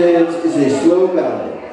dance is a slow ballad.